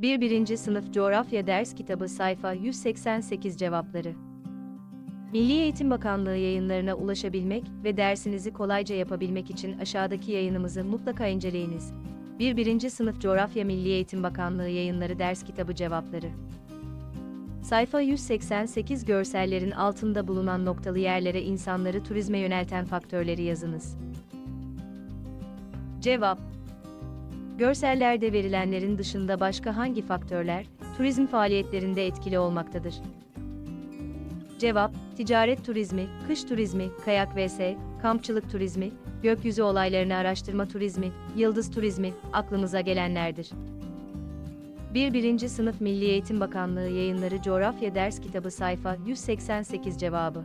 1. 1. Sınıf Coğrafya Ders Kitabı Sayfa 188 Cevapları Milli Eğitim Bakanlığı yayınlarına ulaşabilmek ve dersinizi kolayca yapabilmek için aşağıdaki yayınımızı mutlaka inceleyiniz. 1. 1. Sınıf Coğrafya Milli Eğitim Bakanlığı Yayınları Ders Kitabı Cevapları Sayfa 188 görsellerin altında bulunan noktalı yerlere insanları turizme yönelten faktörleri yazınız. Cevap Görsellerde verilenlerin dışında başka hangi faktörler turizm faaliyetlerinde etkili olmaktadır? Cevap: Ticaret turizmi, kış turizmi, kayak vs, kampçılık turizmi, gökyüzü olaylarını araştırma turizmi, yıldız turizmi aklımıza gelenlerdir. 1. 1. Sınıf Milli Eğitim Bakanlığı Yayınları Coğrafya Ders Kitabı Sayfa 188 Cevabı